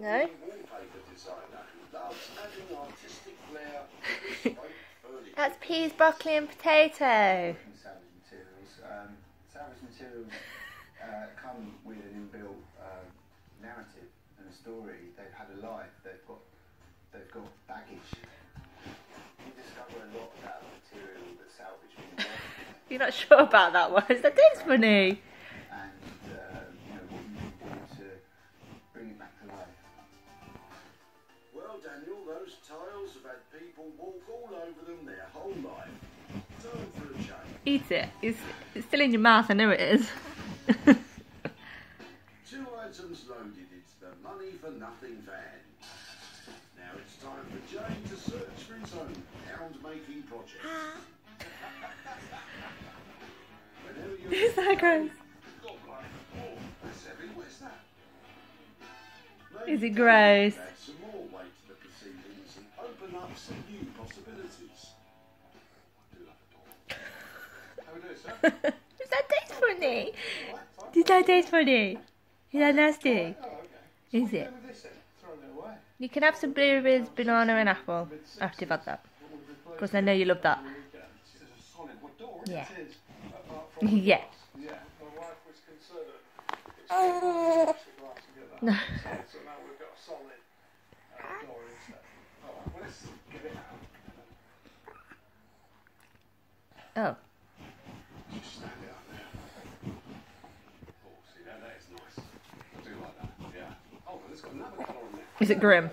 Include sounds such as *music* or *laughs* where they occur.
No. That's peas, broccoli, and potato. salvage materials. Um, salvage materials uh, come with an inbuilt uh, narrative and a story. They've had a life. They've got they've got baggage. You discover a lot about the material that salvage *laughs* means, You're not sure about that one. Is that That is funny. and uh, you know what you can do to bring it back to life. Well, Daniel, those tiles have had people walk all over them their whole life. Time for a change. Eat it. It's, it's still in your mouth. I know it is. *laughs* Two items loaded into the money for nothing van. Now it's time for Jay to search for his own pound making project. *laughs* Is that gross? We doing, sir? *laughs* Does that taste funny? Does that taste funny? Is that nasty? Oh, okay. Is it? With this then, throwing it away. You can have some blueberries, banana, and apple after you've had that. Because I know you love that. It's a solid wood door, Yeah. It is. *laughs* Yeah. Yeah, my wife was concerned that it's *laughs* glass to get that No. Solid uh, door instead. Well let's get it out. Oh. Just stand it up there. Oh, see that? That is nice. I do like that. Yeah. Oh, but it's got another colour on there. Is it grim?